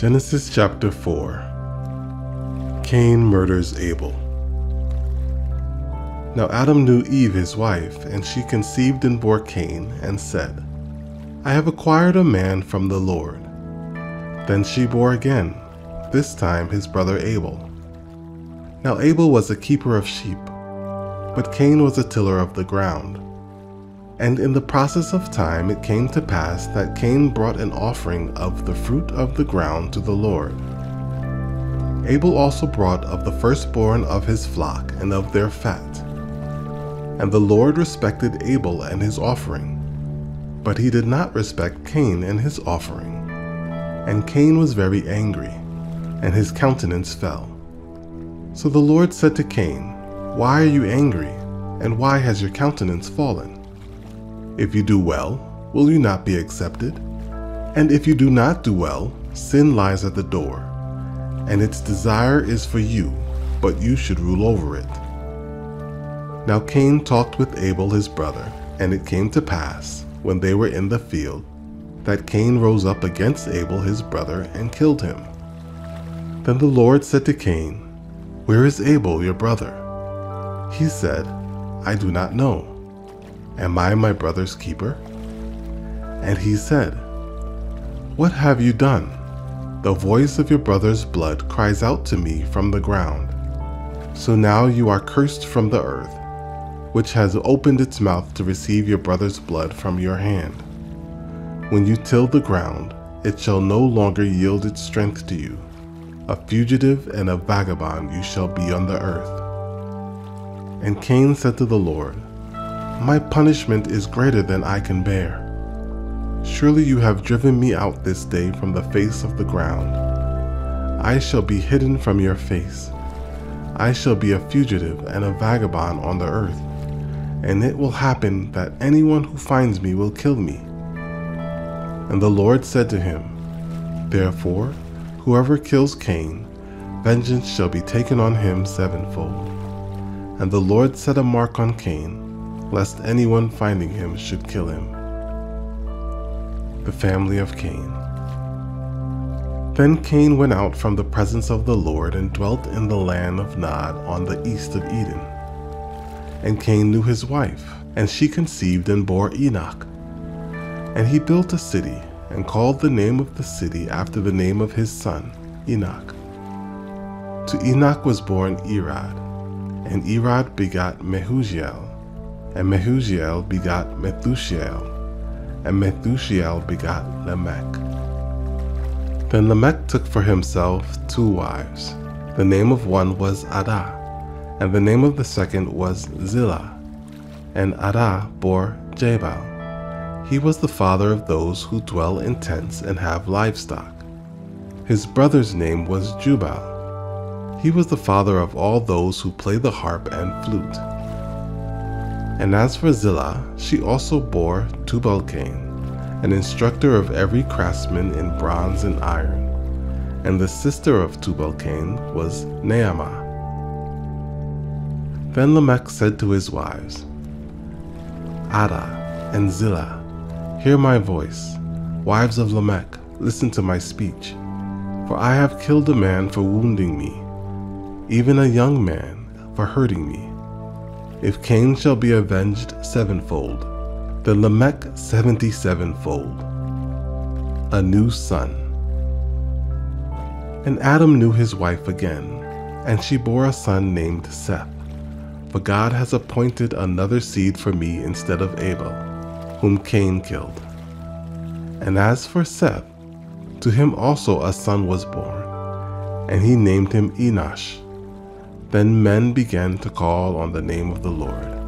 Genesis chapter 4 Cain murders Abel. Now Adam knew Eve his wife, and she conceived and bore Cain, and said, I have acquired a man from the Lord. Then she bore again, this time his brother Abel. Now Abel was a keeper of sheep, but Cain was a tiller of the ground. And in the process of time it came to pass that Cain brought an offering of the fruit of the ground to the Lord. Abel also brought of the firstborn of his flock and of their fat. And the Lord respected Abel and his offering, but he did not respect Cain and his offering. And Cain was very angry, and his countenance fell. So the Lord said to Cain, Why are you angry, and why has your countenance fallen? If you do well, will you not be accepted? And if you do not do well, sin lies at the door, and its desire is for you, but you should rule over it. Now Cain talked with Abel his brother, and it came to pass, when they were in the field, that Cain rose up against Abel his brother and killed him. Then the Lord said to Cain, Where is Abel your brother? He said, I do not know. Am I my brother's keeper? And he said, What have you done? The voice of your brother's blood cries out to me from the ground. So now you are cursed from the earth, which has opened its mouth to receive your brother's blood from your hand. When you till the ground, it shall no longer yield its strength to you. A fugitive and a vagabond you shall be on the earth. And Cain said to the Lord, my punishment is greater than I can bear. Surely you have driven me out this day from the face of the ground. I shall be hidden from your face. I shall be a fugitive and a vagabond on the earth, and it will happen that anyone who finds me will kill me. And the Lord said to him, Therefore, whoever kills Cain, vengeance shall be taken on him sevenfold. And the Lord set a mark on Cain lest anyone finding him should kill him. The family of Cain. Then Cain went out from the presence of the Lord and dwelt in the land of Nod on the east of Eden. And Cain knew his wife, and she conceived and bore Enoch. And he built a city, and called the name of the city after the name of his son, Enoch. To Enoch was born Irad, and Irad begot Mehujael, and Mehujael begot Methushael, and Methushael begot Lamech. Then Lamech took for himself two wives. The name of one was Adah, and the name of the second was Zillah. And Adah bore Jabal. He was the father of those who dwell in tents and have livestock. His brother's name was Jubal. He was the father of all those who play the harp and flute. And as for Zillah, she also bore Tubal-Cain, an instructor of every craftsman in bronze and iron. And the sister of Tubal-Cain was Naamah. Then Lamech said to his wives, Adah and Zillah, hear my voice. Wives of Lamech, listen to my speech. For I have killed a man for wounding me, even a young man for hurting me. If Cain shall be avenged sevenfold, the Lamech seventy sevenfold. A new son. And Adam knew his wife again, and she bore a son named Seth. For God has appointed another seed for me instead of Abel, whom Cain killed. And as for Seth, to him also a son was born, and he named him Enosh. Then men began to call on the name of the Lord.